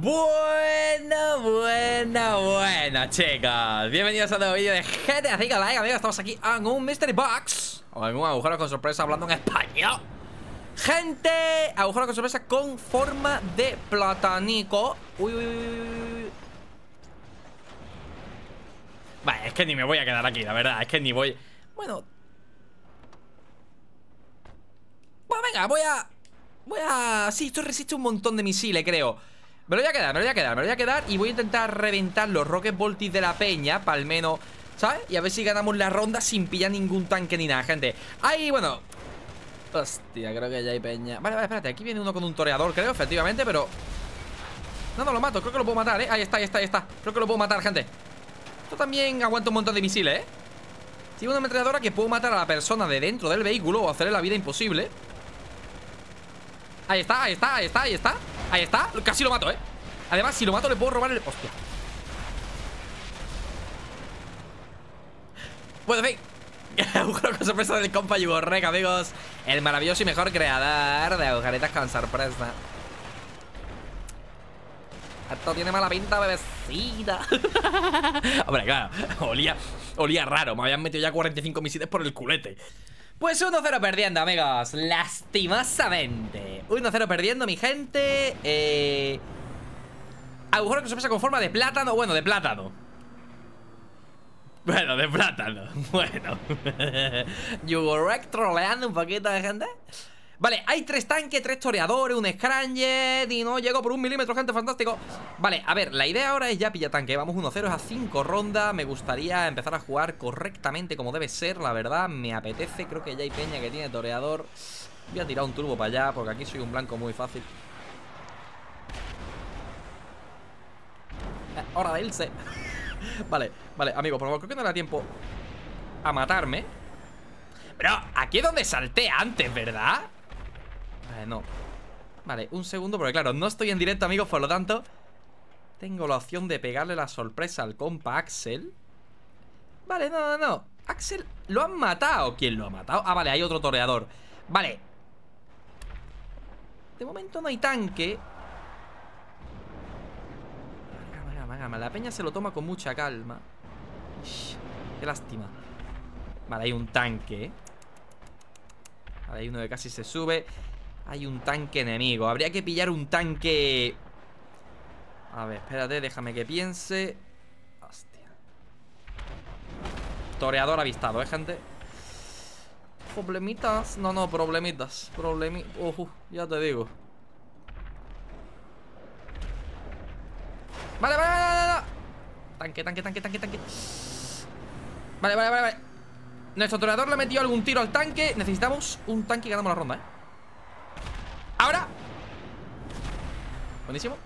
Bueno, bueno, bueno, chicos. Bienvenidos a otro vídeo de GTA 5 Like, amigos, estamos aquí en un Mystery Box O en un agujero con sorpresa hablando en español. Gente, agujero con sorpresa con forma de platanico. Uy, uy, uy. Vale, es que ni me voy a quedar aquí, la verdad Es que ni voy... Bueno. Bueno, venga, voy a... Voy a... Sí, esto resiste un montón de misiles, creo me lo voy a quedar, me lo voy a quedar, me lo voy a quedar Y voy a intentar reventar los Rocket Voltis de la peña Para al menos, ¿sabes? Y a ver si ganamos la ronda sin pillar ningún tanque ni nada, gente. Ahí, bueno. Hostia, creo que ya hay peña. Vale, vale, espérate, aquí viene uno con un toreador, creo, efectivamente Pero... No, no lo mato, creo que lo puedo matar, ¿eh? Ahí está, ahí está, ahí está. Creo que lo puedo matar, gente. Esto también aguanta un montón de misiles, ¿eh? Tiene una ametralladora que puedo matar a la persona de dentro del vehículo O hacerle la vida imposible. Ahí está, ahí está, ahí está, ahí está Ahí está, casi lo mato, ¿eh? Además, si lo mato le puedo robar el... Hostia. Bueno, en fin. Agujero con sorpresa del compa Yugorrek, amigos. El maravilloso y mejor creador de agujeretas con sorpresa. Esto tiene mala pinta, bebecita. Hombre, claro, olía, olía raro. Me habían metido ya 45 misiles por el culete pues 1-0 perdiendo, amigos Lastimosamente. 1-0 perdiendo, mi gente Eh... Agujero que se pasa con forma de plátano Bueno, de plátano. Bueno, de plátano Bueno. Yugorek troleando un poquito de gente Vale, hay tres tanques, tres toreadores, un Scranget Y no llego por un milímetro, gente, fantástico. Vale, a ver, la idea ahora es ya pillar tanque. Vamos 1-0, a 5 rondas. Me gustaría empezar a jugar correctamente como debe ser, la verdad. Me apetece, creo que ya hay peña que tiene toreador. Voy a tirar un turbo para allá Porque aquí soy un blanco muy fácil. Eh, Hora de irse. Vale, vale, amigos, por favor, creo que no da tiempo A matarme. Pero aquí es donde salté antes, ¿verdad? No. Vale, un segundo, porque claro, no estoy en directo, amigos Por lo tanto, tengo la opción de pegarle la sorpresa al compa Axel. Vale, no, no, no. Axel, ¿lo han matado? ¿Quién lo ha matado? Ah, vale, hay otro toreador. Vale. De momento no hay tanque. Calma, calma, La peña se lo toma con mucha calma. Qué lástima. Vale, hay un tanque. Vale, hay uno que casi se sube hay un tanque enemigo. Habría que pillar un tanque. A ver, espérate, déjame que piense. Hostia. Toreador avistado, ¿eh, gente? Problemitas. No, no, problemitas. Problemitas uh, ya te digo. Vale, vale, vale, vale Tanque, tanque, tanque, tanque, tanque. Vale, vale, vale, vale. Nuestro toreador le ha metido algún tiro al tanque. Necesitamos un tanque y ganamos la ronda, ¿eh? Ahora Buenísimo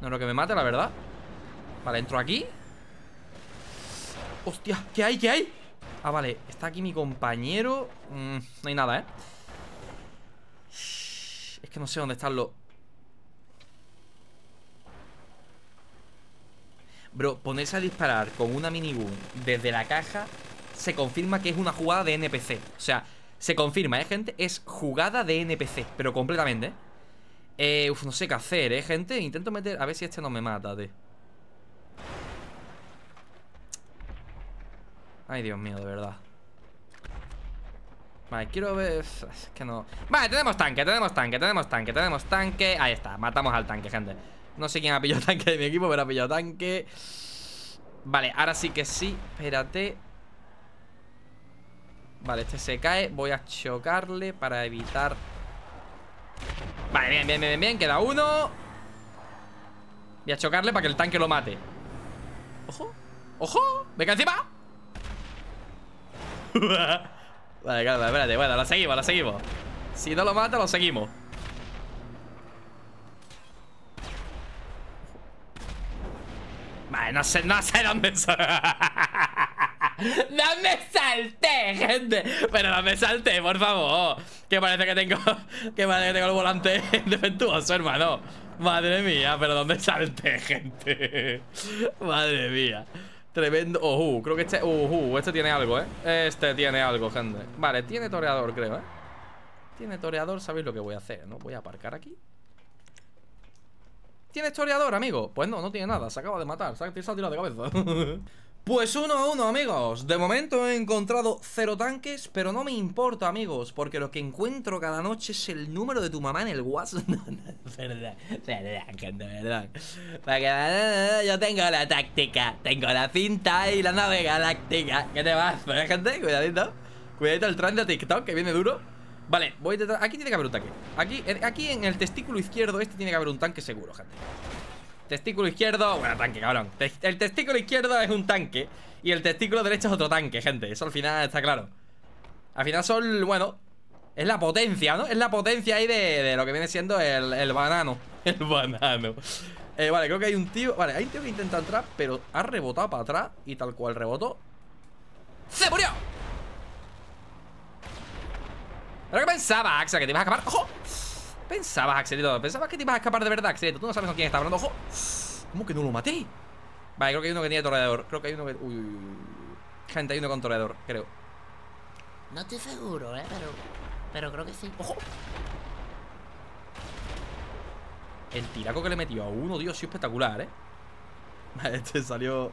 No lo que me mate, la verdad Vale, entro aquí Hostia, ¿qué hay? ¿Qué hay? Ah, vale, está aquí mi compañero mm, No hay nada, ¿eh? Es que no sé dónde están los... Bro, ponerse a disparar con una minigun desde la caja Se confirma que es una jugada de NPC O sea, se confirma, ¿eh, gente? Es jugada de NPC, pero completamente, ¿eh? Eh uf, no sé qué hacer, ¿eh, gente? Intento meter... A ver si este no me mata, tío Ay, Dios mío, de verdad. Vale, quiero ver... Es que no... Vale, tenemos tanque, tenemos tanque, tenemos tanque, tenemos tanque. Ahí está, matamos al tanque, gente. No sé quién ha pillado tanque de mi equipo, pero ha pillado tanque. Vale, ahora sí que sí Espérate. Vale, este se cae Voy a chocarle para evitar Vale, bien, bien, bien, bien Queda uno Voy a chocarle para que el tanque lo mate ¡Ojo! ¡Ojo! ¡Venga encima! vale, calma, espérate Bueno, lo seguimos, lo seguimos Si no lo mata, lo seguimos Vale, no sé, no sé dónde ¡No me salté, gente! Pero no me salté, por favor Que parece que tengo Que parece que tengo el volante defectuoso, hermano Madre mía, pero ¿dónde salté, gente? Madre mía Tremendo Uh, creo que este Uh, este tiene algo, ¿eh? Este tiene algo, gente Vale, tiene toreador, creo, ¿eh? Tiene toreador, sabéis lo que voy a hacer, ¿no? Voy a aparcar aquí tiene historiador, amigo? Pues no, no tiene nada, se acaba de matar, se ha tirado de cabeza Pues uno a uno, amigos. De momento he encontrado cero tanques Pero no me importa, amigos Porque lo que encuentro cada noche es el número de tu mamá en el WhatsApp. No, no, verdad Verdad, gente, verdad. Yo tengo la táctica Tengo la cinta y la nave galáctica ¿Qué te vas, gente? Cuidadito Cuidadito el tren de TikTok que viene duro. Vale, voy detrás Aquí tiene que haber un tanque. Aquí, aquí en el testículo izquierdo este tiene que haber un tanque seguro, gente Testículo izquierdo, bueno, tanque, cabrón El testículo izquierdo es un tanque Y el testículo derecho es otro tanque, gente Eso al final está claro Al final son, bueno Es la potencia, ¿no? Es la potencia ahí de, lo que viene siendo el, banano El banano eh, Vale, creo que hay un tío Vale, hay un tío que intenta entrar Pero ha rebotado para atrás Y tal cual rebotó ¡Se murió! ¿Pero qué pensaba, Axel? ¿Que te ibas a acabar? ¡Ojo! Pensabas, Axelito Pensabas que te ibas a escapar de verdad, Axelito Tú no sabes con quién está hablando ¡Ojo! ¿Cómo que no lo maté? Vale, creo que hay uno que tiene torredor Creo que hay uno que... Uy, uy, uy. Gente, hay uno con torredor, creo No estoy seguro, eh Pero... Pero creo que sí ¡Ojo! El tiraco que le metió a uno, Dios, sí espectacular, ¿eh? Vale, este salió...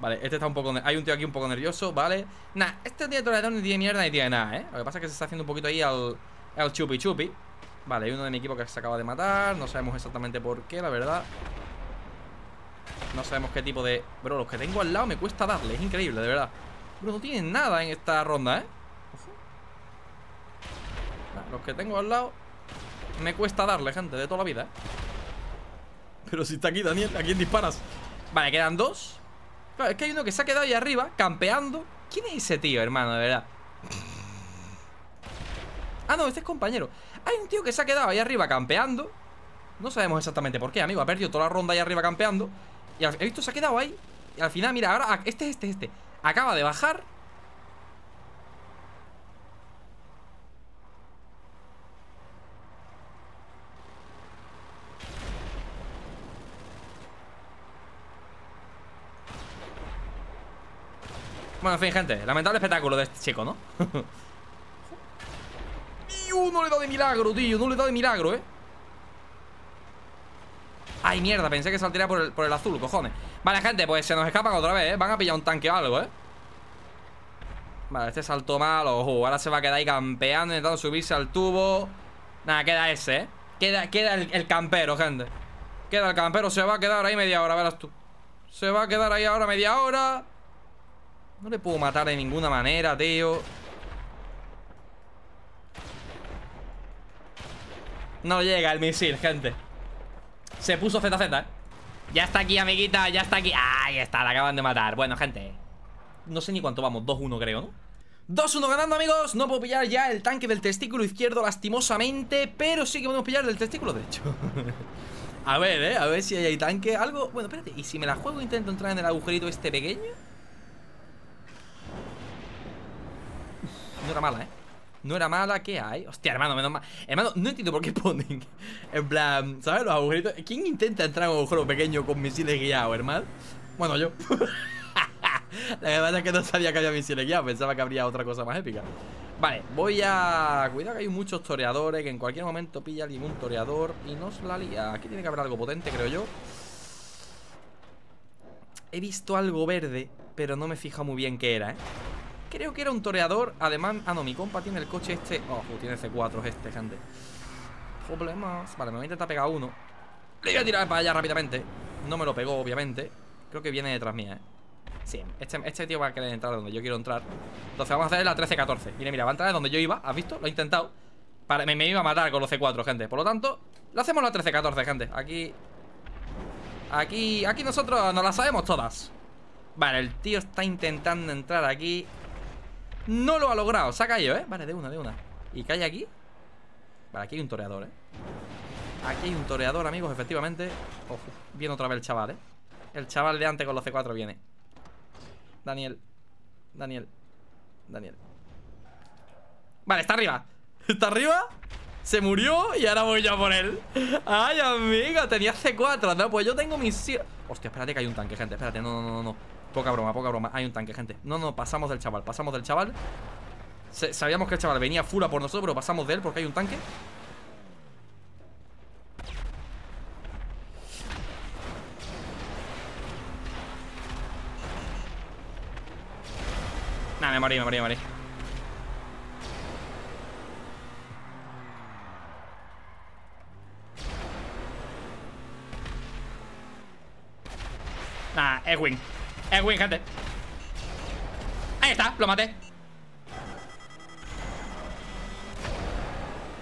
Vale, este está un poco... Hay un tío aquí un poco nervioso, ¿vale? Nah, este tiene torredor ni tiene mierda ni tiene nada, ¿eh? Lo que pasa es que se está haciendo un poquito ahí al... Al chupi chupi Vale, hay uno de mi equipo que se acaba de matar No sabemos exactamente por qué, la verdad No sabemos qué tipo de... Bro, los que tengo al lado me cuesta darle Es increíble, de verdad Bro, no tienen nada en esta ronda, ¿eh? Los que tengo al lado Me cuesta darle, gente, de toda la vida, ¿eh? Pero si está aquí, Daniel, ¿a quién disparas? Vale, quedan dos Claro, es que hay uno que se ha quedado ahí arriba, campeando ¿Quién es ese tío, hermano, de verdad? Ah, no, este es compañero. Hay un tío que se ha quedado ahí arriba campeando. No sabemos exactamente por qué, amigo. Ha perdido toda la ronda ahí arriba campeando. Y he visto, se ha quedado ahí. Y al final, mira, ahora, este, este, este. Acaba de bajar. Bueno, en fin, gente. Lamentable espectáculo de este chico, ¿no? no le da de milagro, tío No le da de milagro, ¿eh? Ay, mierda, pensé que saldría por el, por el azul, cojones Vale, gente, pues se nos escapan otra vez, ¿eh? Van a pillar un tanque o algo, ¿eh? Vale, este salto mal Ojo, ahora se va a quedar ahí campeando Intentando subirse al tubo Nada, queda ese, ¿eh? Queda, queda el campero, gente Queda el campero, se va a quedar ahí media hora, verás tú Se va a quedar ahí ahora media hora No le puedo matar de ninguna manera, tío No llega el misil, gente Se puso ZZ, ¿eh? Ya está aquí, amiguita, ya está aquí Ahí está, la acaban de matar Bueno, gente No sé ni cuánto vamos, 2-1 creo, ¿no? 2-1 ganando, amigos No puedo pillar ya el tanque del testículo izquierdo Lastimosamente Pero sí que podemos pillar del testículo derecho A ver, ¿eh? A ver si hay tanque Algo... Bueno, espérate ¿Y si me la juego intento entrar en el agujerito este pequeño? No era mala, ¿eh? No era mala, ¿qué hay? Hostia, hermano, menos mal Hermano, no entiendo por qué ponen En plan, ¿sabes? Los agujeritos ¿Quién intenta entrar en un agujero pequeño con misiles guiados, hermano? Bueno, yo La verdad es que no sabía que había misiles guiados Pensaba que habría otra cosa más épica Vale, voy a... Cuidado que hay muchos toreadores Que en cualquier momento pilla alguien un toreador Y nos la lía Aquí tiene que haber algo potente, creo yo He visto algo verde Pero no me fija muy bien qué era, ¿eh? Creo que era un toreador. Además, ah no, mi compa tiene el coche este. Oh, tiene C4 este, gente. Problemas. Vale, me voy a intentar pegar uno. Le voy a tirar para allá rápidamente. No me lo pegó, obviamente. Creo que viene detrás mía, eh. Sí, este, este tío va a querer entrar donde yo quiero entrar. Entonces vamos a hacer la 13-14 Mira, mira, va a entrar donde yo iba. ¿Has visto? Lo he intentado. Para, me, me, iba a matar con los C4, gente. Por lo tanto, lo hacemos la 13-14, gente. Aquí Aquí, aquí nosotros nos la sabemos todas. Vale, el tío está intentando entrar aquí no lo ha logrado, se ha caído, ¿eh? Vale, de una, de una. ¿Y cae aquí? Vale, aquí hay un toreador, ¿eh? Aquí hay un toreador, amigos, efectivamente. Ojo, viene otra vez el chaval, ¿eh? El chaval de antes con los C4 viene. Daniel. Daniel. Daniel. Vale, está arriba. Está arriba. Se murió y ahora voy yo por él. Ay, amigo, tenía C4 No, pues yo tengo mis... Hostia, espérate que hay un tanque, gente. Espérate, no, no, no, no Poca broma, poca broma. Hay un tanque, gente. No, no, pasamos del chaval, pasamos del chaval. Sabíamos que el chaval venía full por nosotros, pero pasamos de él porque hay un tanque. Nah, me morí, me morí, me morí. Nah, Edwin. Es win, gente. Ahí está, lo maté.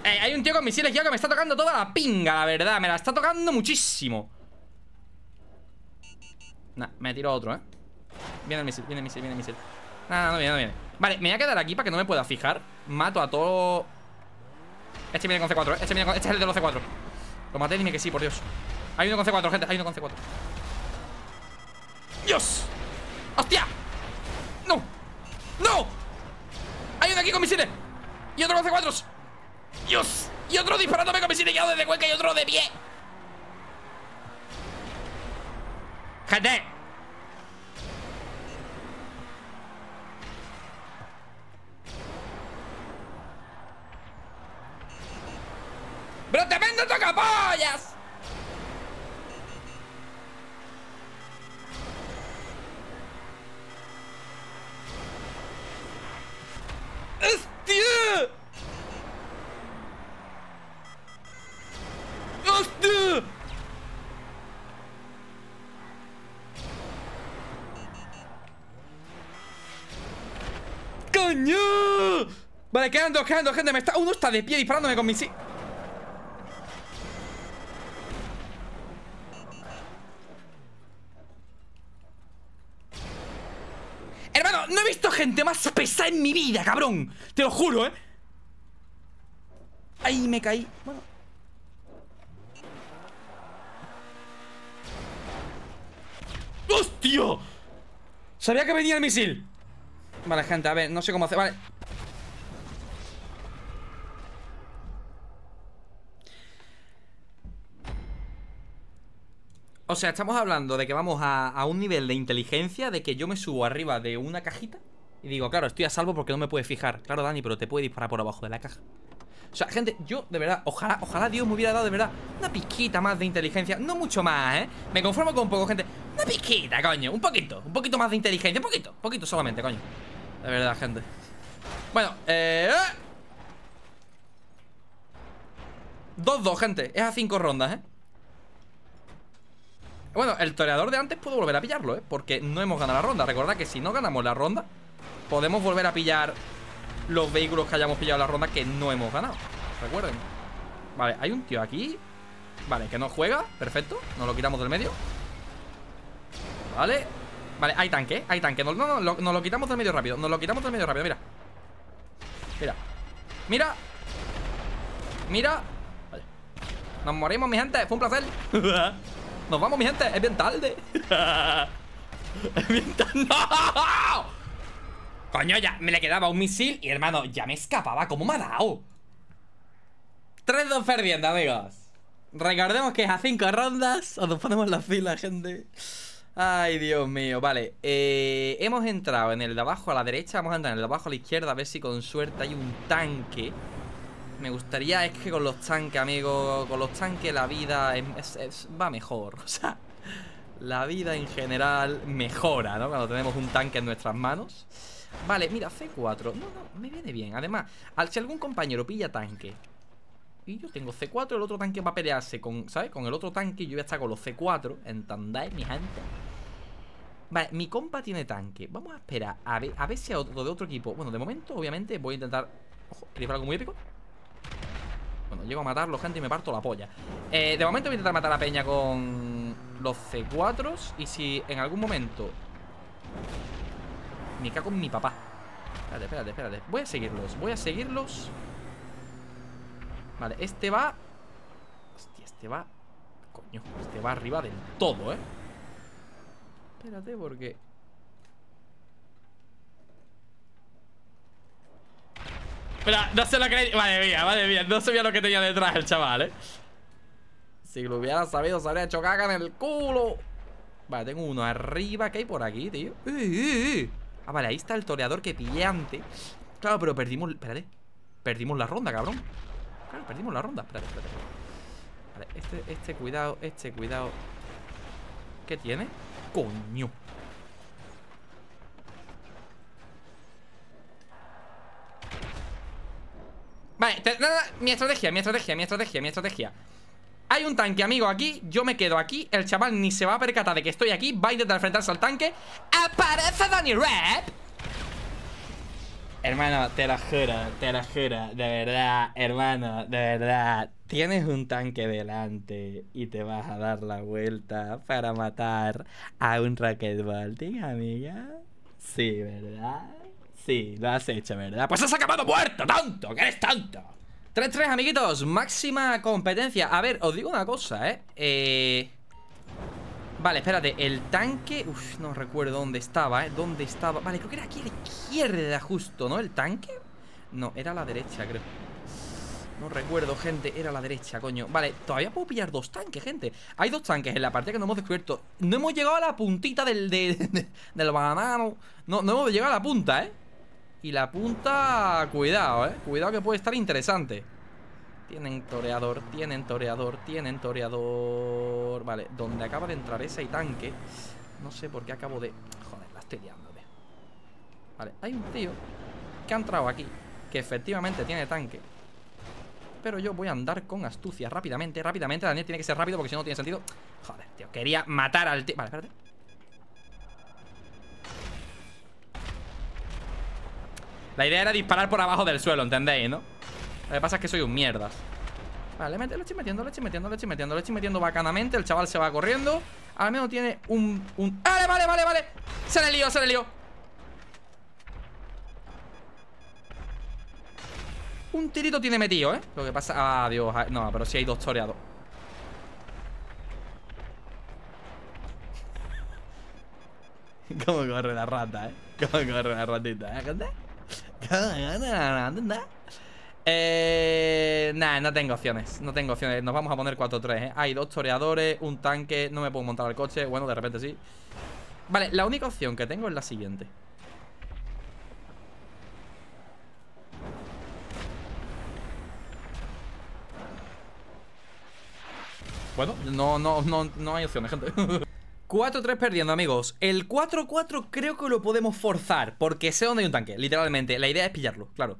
Eh, Hay un tío con misiles ya que me está tocando toda la pinga, la verdad. Me la está tocando muchísimo. Nah, me tiro otro, eh. Viene el misil, viene el misil, viene el misil. Nah, no viene, no viene. Vale, me voy a quedar aquí para que no me pueda fijar. Mato a todo. Este viene con C4, ¿eh? Este, viene con... este es el de los C4 Lo maté, dime que sí, por Dios. Hay uno con C4, gente, hay uno con C4 ¡Dios! ¡Hostia! ¡No! ¡No! Hay uno aquí con misiles Y otro con C4 ¡Dios! Y otro disparándome con misiles ya desde cuenca y otro de pie ¡Gente! ¡Bro, tremendo tocapollas! ¡Hostia! ¡Hostia! ¡Coño! Vale, quedan dos, quedan dos, gente me está, Uno está de pie disparándome con misil Hermano, no he visto gente más pesada en mi vida, cabrón Te lo juro, ¿eh? Ahí me caí Bueno ¡Hostia! Sabía que venía el misil. Vale, gente, a ver, no sé cómo hacer Vale. O sea, estamos hablando de que vamos a, a, un nivel de inteligencia De que yo me subo arriba de una cajita Y digo, claro, estoy a salvo porque no me puede fijar. Claro, Dani, pero te puede disparar por abajo de la caja O sea, gente, yo, de verdad, ojalá, ojalá Dios me hubiera dado, de verdad Una pizquita más de inteligencia No mucho más, ¿eh? Me conformo con un poco, gente Una pizquita, coño, un poquito Un poquito más de inteligencia, un poquito, poquito solamente, coño De verdad, gente Bueno, eh... 2-2, gente Es a 5 rondas, ¿eh? Bueno, el toreador de antes puedo volver a pillarlo, ¿eh? Porque no hemos ganado la ronda Recordad que si no ganamos la ronda Podemos volver a pillar los vehículos que hayamos pillado en la ronda que no hemos ganado. Recuerden. Vale, hay un tío aquí. Vale, que no juega, perfecto. Nos lo quitamos del medio. Vale. Vale, hay tanque, hay tanque. No, no, no, nos lo quitamos del medio rápido. Nos lo quitamos del medio rápido, mira. Mira. Mira. Mira. Vale. Nos morimos, mi gente, fue un placer. Nos vamos, mi gente, es bien tarde. Es bien tarde. ¡No! Coño, ya me le quedaba un misil Y hermano, ya me escapaba, ¿cómo me ha dado? 3-2 perdiendo, amigos. Recordemos que es a 5 rondas O nos ponemos la fila, gente. Ay, Dios mío, vale. Eh, Hemos entrado en el de abajo a la derecha Vamos a entrar en el de abajo a la izquierda A ver si con suerte hay un tanque. Me gustaría es que con los tanques, amigo Con los tanques la vida va mejor O sea, la vida en general mejora, ¿no? Cuando tenemos un tanque en nuestras manos Vale, mira, C4 No, no, me viene bien Además, si algún compañero pilla tanque Y yo tengo C4 El otro tanque va a pelearse con, ¿sabes? Con el otro tanque Yo voy a estar con los C4 ¿Entendéis, mi gente? Vale, mi compa tiene tanque Vamos a esperar a ver, a ver si hay otro de otro equipo Bueno, de momento, obviamente, voy a intentar Ojo, ¿queréis algo muy épico? Bueno, llego a matarlo, gente, y me parto la polla eh, De momento voy a intentar matar a Peña con los C4s Y si en algún momento Me cago en mi papá Espérate, espérate, espérate Voy a seguirlos, voy a seguirlos Vale, este va Hostia, este va Coño, este va arriba del todo, ¿eh? Espérate, porque Mira, no se lo creí. Madre mía, madre mía. No sabía lo que tenía detrás el chaval, ¿eh? Si lo hubiera sabido, se habría hecho caca en el culo. Vale, tengo uno arriba. ¿Qué hay por aquí, tío? ¡Eh, eh, eh! Ah, vale, ahí está el toreador que pillé antes. Claro, pero perdimos... Espérate. Perdimos la ronda, cabrón. Claro, perdimos la ronda. Espérate, espérate. Vale, este, este cuidado, este cuidado. ¿Qué tiene? Coño. Vale, nada, mi estrategia, mi estrategia, mi estrategia, mi estrategia. Hay un tanque, amigo, aquí. Yo me quedo aquí. El chaval ni se va a percatar de que estoy aquí. Va a intentar enfrentarse al tanque. ¡Aparece Danny Rep! Hermano, te lo juro, te lo juro. De verdad, hermano, de verdad. Tienes un tanque delante Y te vas a dar la vuelta Para matar a un Rocket Baltic, amiga Sí, ¿verdad? Sí, lo has hecho, ¿verdad? Pues has acabado muerto, tonto, que eres tonto 3-3, amiguitos, máxima competencia A ver, os digo una cosa, ¿eh? Eh... Vale, espérate, el tanque... Uf, no recuerdo dónde estaba, ¿eh? ¿Dónde estaba? Vale, creo que era aquí a la izquierda justo, ¿no? ¿El tanque? No, era a la derecha, creo No recuerdo, gente, era a la derecha, coño Vale, todavía puedo pillar dos tanques, gente Hay dos tanques en la parte que no hemos descubierto No hemos llegado a la puntita del... De, de- del banano no, no hemos llegado a la punta, ¿eh? Y la punta... Cuidado, ¿eh? Cuidado que puede estar interesante tienen toreador, tienen toreador, tienen toreador. Vale, donde acaba de entrar ese tanque. No sé por qué acabo de. Joder, la estoy liando, tío. Vale, hay un tío que ha entrado aquí. Que efectivamente tiene tanque. Pero yo voy a andar con astucia rápidamente, rápidamente. Daniel tiene que ser rápido porque si no, no tiene sentido. Joder, tío, quería matar al tío. Vale, espérate. La idea era disparar por abajo del suelo, ¿entendéis, no? Lo que pasa es que soy un mierdas Vale, le estoy metiendo, le estoy metiendo, le estoy metiendo Le estoy metiendo bacanamente, el chaval se va corriendo Al menos tiene un... un... ¡Vale, vale, vale, vale! Se le lió, se le lió Un tirito tiene metido, ¿eh? Lo que pasa... Ah, Dios, no, pero sí hay dos toreados ¿Cómo corre la rata, eh? ¿Cómo corre la ratita, eh, Eh, nah, no tengo opciones. No tengo opciones. Nos vamos a poner 4-3, ¿eh? Hay dos toreadores, un tanque. No me puedo montar al coche. Bueno, de repente sí. Vale, la única opción que tengo es la siguiente. Bueno, no, no, no, no hay opciones, gente. 4-3 perdiendo, amigos. El 4-4 creo que lo podemos forzar. Porque sé dónde hay un tanque, literalmente. La idea es pillarlo, claro.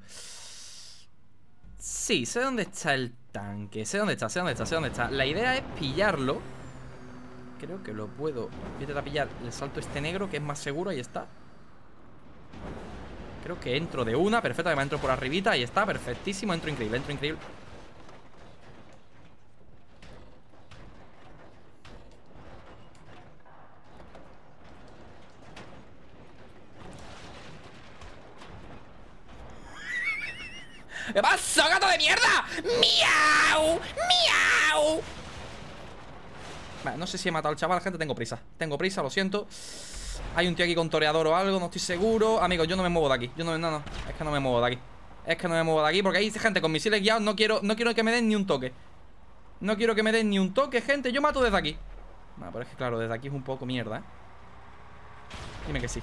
Sí, sé dónde está el tanque. Sé dónde está, sé dónde está, sé dónde está. La idea es pillarlo. Creo que lo puedo. Voy a pillar el salto este negro, que es más seguro. Ahí está. Creo que entro de una. Perfecto, además entro por arribita. Ahí está, perfectísimo. Entro increíble, entro increíble. ¿Qué pasa, gato de mierda? ¡Miau! ¡Miau! Vale, no sé si he matado al chaval, gente, tengo prisa. Tengo prisa, lo siento. Hay un tío aquí con toreador o algo, no estoy seguro. Amigos, yo no me muevo de aquí. Yo no, no, no, es que no me muevo de aquí. Es que no me muevo de aquí porque hay gente con misiles guiados No quiero, no quiero que me den ni un toque. No quiero que me den ni un toque, gente. Yo mato desde aquí. Bueno, pero es que claro, desde aquí es un poco mierda, ¿eh? Dime que sí.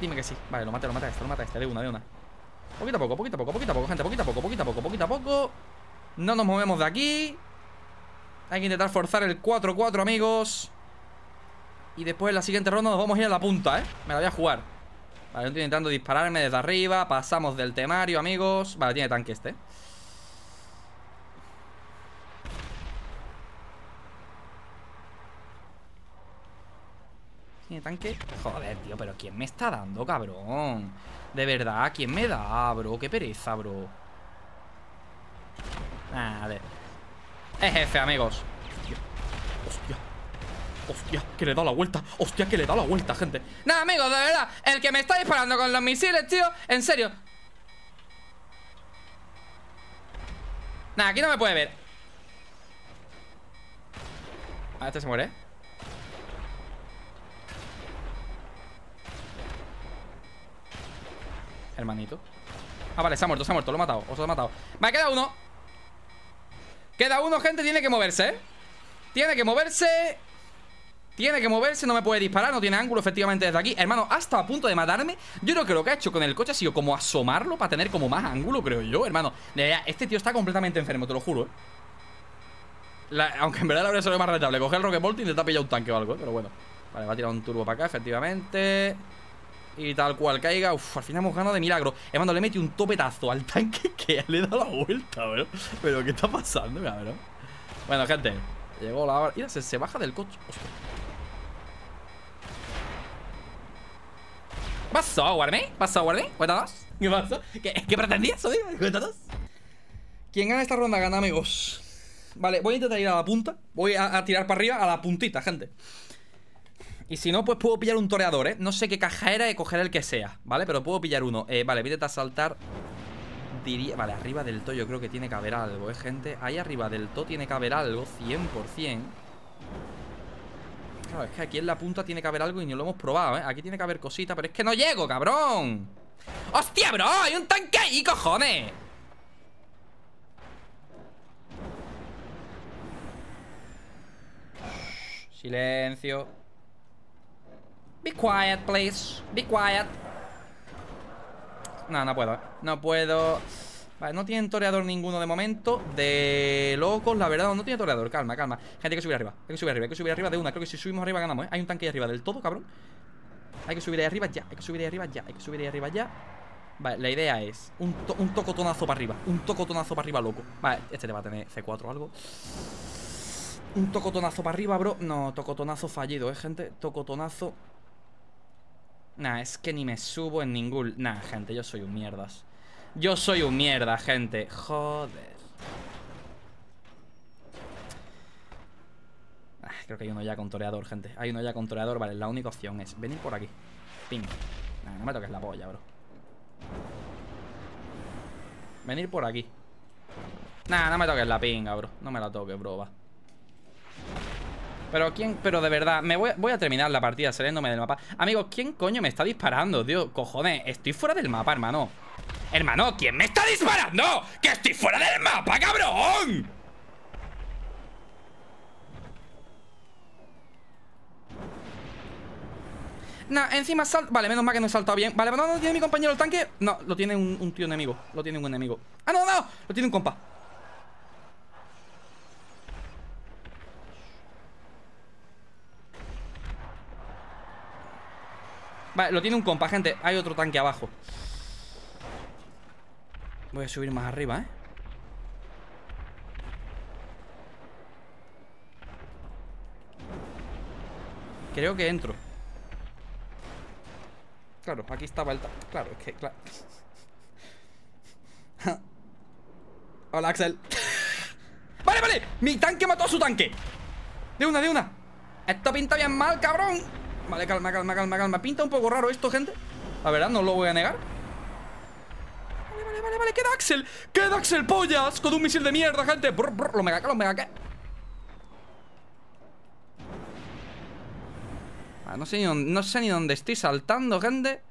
Dime que sí. Vale, lo mata, lo mata este, lo mata este. De una, de una Poquito a poco, poquito a poco, poquito a poco, gente Poquito a poco, poquito a poco, poquito a poco. No nos movemos de aquí. Hay que intentar forzar el 4-4, amigos. Y después en la siguiente ronda Nos vamos a ir a la punta, ¿eh? Me la voy a jugar. Vale, estoy intentando dispararme desde arriba. Pasamos del temario, amigos. Vale, tiene tanque este. ¿Tiene tanque? Joder, tío, pero ¿quién me está dando, cabrón? De verdad, ¿quién me da, bro? Qué pereza, bro. Ah, a ver. Es jefe, amigos. Hostia Hostia, que le he dado la vuelta. Hostia, que le he dado la vuelta, gente. Nada, amigos, de verdad. El que me está disparando con los misiles, tío En serio. Nada, aquí no me puede ver. Ah, este se muere, ¿eh? Hermanito. Ah, vale, se ha muerto, se ha muerto, lo he matado Os lo he matado. Vale, queda uno. Queda uno, gente, tiene que moverse ¿eh? Tiene que moverse. Tiene que moverse, no me puede disparar No tiene ángulo, efectivamente, desde aquí. Hermano, hasta a punto de matarme. Yo creo que lo que ha hecho con el coche ha sido como asomarlo Para tener como más ángulo, creo yo, hermano. Este tío está completamente enfermo, te lo juro ¿eh? Aunque en verdad la habría más rentable Coger el Rocket Bolt y intentar pillar un tanque o algo, ¿eh? pero bueno. Vale, va a tirar un turbo para acá, efectivamente Y tal cual caiga, uff, al final hemos ganado de milagro Hermano, le metí un topetazo al tanque que le he dado la vuelta, bro Pero, ¿qué está pasando, cabrón? Bueno, gente, llegó la hora Mira, se, baja del coche Hostia. ¿Qué pasó, Warmy? ¿Qué pasó, Warmy? Cuéntanos ¿Qué pasó? ¿Qué, qué pretendías, oye? Cuéntanos Quien gana esta ronda gana, amigos Vale, voy a intentar ir a la punta Voy a tirar para arriba a la puntita, gente y si no, pues puedo pillar un toreador, ¿eh? No sé qué caja era y coger el que sea, ¿vale? Pero puedo pillar uno eh, Vale, voy a saltar Diría... Vale, arriba del todo yo creo que tiene que haber algo, ¿eh, gente? Ahí arriba del todo tiene que haber algo 100% Claro, es que aquí en la punta tiene que haber algo y no lo hemos probado, ¿eh? Aquí tiene que haber cositas, pero es que no llego, cabrón ¡Hostia, bro! ¡Hay un tanque ahí, cojones! Silencio Be quiet, please. Be quiet. No, no puedo, ¿eh? No puedo. Vale, no tienen toreador ninguno de momento. De locos, la verdad, no tiene toreador. Calma, calma. Gente, hay que subir arriba. Hay que subir arriba, hay que subir arriba de una. Creo que si subimos arriba ganamos, ¿eh? Hay un tanque ahí arriba del todo, cabrón. Hay que subir ahí arriba ya Hay que subir ahí arriba ya Hay que subir ahí arriba ya. Vale, la idea es un, to un tocotonazo para arriba Un tocotonazo para arriba, loco. Vale, este te va a tener C4 o algo. Un tocotonazo para arriba, bro. No, tocotonazo fallido, eh, gente. Tocotonazo Nah, es que ni me subo en ningún... Nah, gente, yo soy un mierdas. Yo soy un mierda, gente Joder. Ah, Creo que hay uno ya con toreador, gente. Hay uno ya con toreador, vale, la única opción es Venir por aquí, ping. Nah, no me toques la polla, bro. Venir por aquí. Nah, no me toques la pinga, bro. No me la toques, bro, va pero quién, pero de verdad, me voy, a terminar la partida saliéndome del mapa Amigos, ¿quién coño me está disparando, tío? Cojones, estoy fuera del mapa, hermano Hermano, ¿quién me está disparando? ¡Que estoy fuera del mapa, cabrón! Nah, encima salto Vale, menos mal que no he saltado bien Vale, no, no tiene mi compañero el tanque No, lo tiene un tío enemigo Lo tiene un enemigo Ah, no, no, lo tiene un compa Vale, lo tiene un compa, gente. Hay otro tanque abajo. Voy a subir más arriba, ¿eh? Creo que entro. Claro, aquí estaba el tanque Claro, es que, claro Hola, Axel. Vale, vale, mi tanque mató a su tanque. De una, de una. Esto pinta bien mal, cabrón Vale, calma, calma, calma, calma. Pinta un poco raro esto, gente. La verdad, no lo voy a negar. Vale, vale, vale, vale. Queda Axel. Queda Axel, pollas Con un misil de mierda, gente. Lo mega lo mega que vale, no, sé ni dónde, estoy saltando, gente.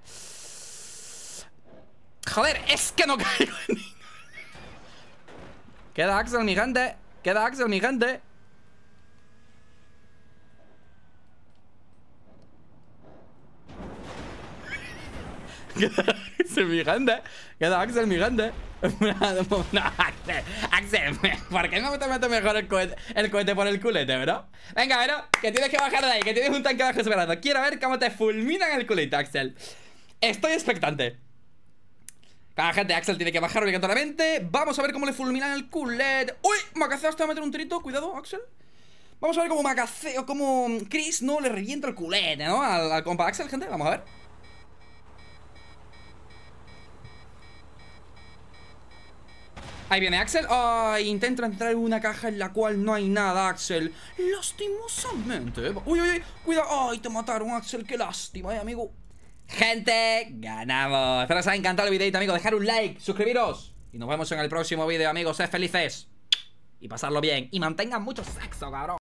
Joder, es que no caigo Queda Axel, mi gente. Queda Axel, mi gente Axel, mi grande. Queda Axel, mi grande. No, Axel, ¿por qué no te metes mejor el cohete, el por el culete, bro? Venga, bro, que tienes que bajar de ahí, que tienes un tanque abajo esperando. Quiero ver cómo te fulminan el culete, Axel. Estoy expectante. Cada gente, Axel tiene que bajar obligatoriamente. Vamos a ver cómo le fulminan el culete. ¡Uy! Macaceo hasta meter un trito. Cuidado, Axel. Vamos a ver cómo Macaceo, como Chris, ¿no? Le revienta el culete, ¿no? Al compa Axel, gente. Vamos a ver. Ahí viene Axel. Ay, intenta entrar en una caja en la cual no hay nada, Axel. Lastimosamente. Uy, uy, uy, cuidado. Ay, te mataron, Axel, qué lástima, eh, amigo. Gente, ganamos. Espero que os haya encantado el videito, amigo. Dejar un like, suscribiros. Y nos vemos en el próximo video, amigos. Sed felices. Y pasarlo bien. Y mantengan mucho sexo, cabrón